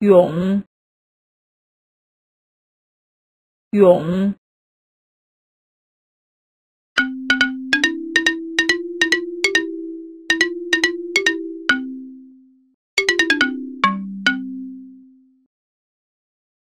勇勇